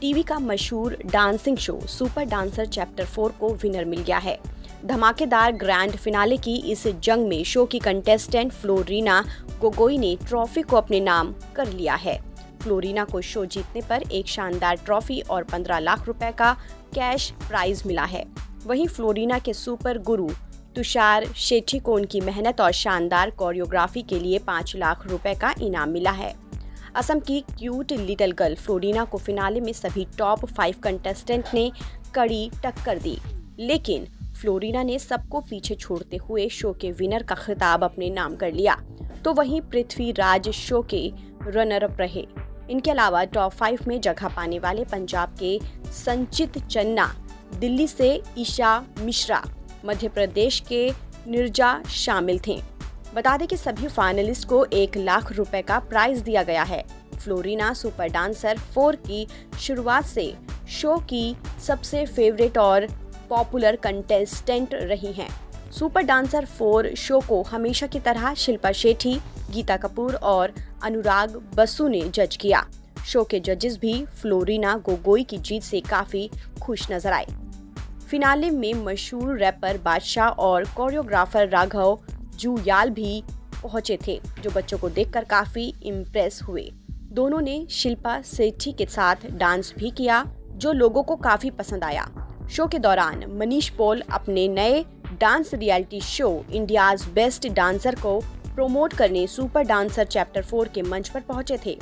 TV का मशहूर dancing show super dancer chapter four को विनर मिल गया है। धमाकेदार ग्रैंड फिनाले की इस जंग में शो की कंटेस्टेंट फ्लोरीना गोगोई ने ट्रॉफी को अपने नाम कर लिया है। फ्लोरीना को शो जीतने पर एक शानदार ट्रॉफी और 15 लाख रुपए का कैश प्राइज मिला है। वहीं फ्लोरीना के सुपर गुरु तुषार शेट्टी को उनकी मेहनत और शानदार कोरियोग्राफी के लिए पाँच लाख रुपए का इनाम मिला है। असम की क्यूट लिटिल गर्ल फ्लोरिना को फिनाले में सभी टॉप फाइव कंटेस्टेंट ने कड़ी टक्कर दी। लेकिन फ्लोरिना ने सबको पीछे छोड़ते हुए शो के विनर का खिताब अपने नाम कर लिया। तो वहीं पृथ्वीराज शो के रनर अप रहे। इनके अलावा टॉप फाइव में जगह पाने वाले पंजाब के संचित चन्ना, दिल्ली से ईशा मिश्रा, मध्य प्रदेश के निर्जा शामिल थे। बता दें कि सभी फाइनलिस्ट को एक लाख रुपए का प्राइज दिया गया है। फ्लोरिना सुपर डांसर फोर की शुरुआत से शो की सबसे फेवरेट और पॉपुलर कंटेस्टेंट रही हैं। सुपर डांसर फोर शो को हमेशा की तरह शिल्पा शेट्टी, गीता कपूर और अनुराग बसु ने जज किया। शो के जजेस भी फ्लोरिना गोगोई की जीत से काफ़ी खुश नज़र आए। फिनाले में मशहूर रैपर बादशाह और कोरियोग्राफर राघव जूयाल भी पहुँचे थे, जो बच्चों को देखकर काफ़ी इम्प्रेस हुए। दोनों ने शिल्पा सेठी के साथ डांस भी किया, जो लोगों को काफ़ी पसंद आया। शो के दौरान मनीष पोल अपने नए dance reality show India's best dancer को प्रोमोट करने सुपर डांसर चैप्टर फोर के मंच पर पहुँचे थे।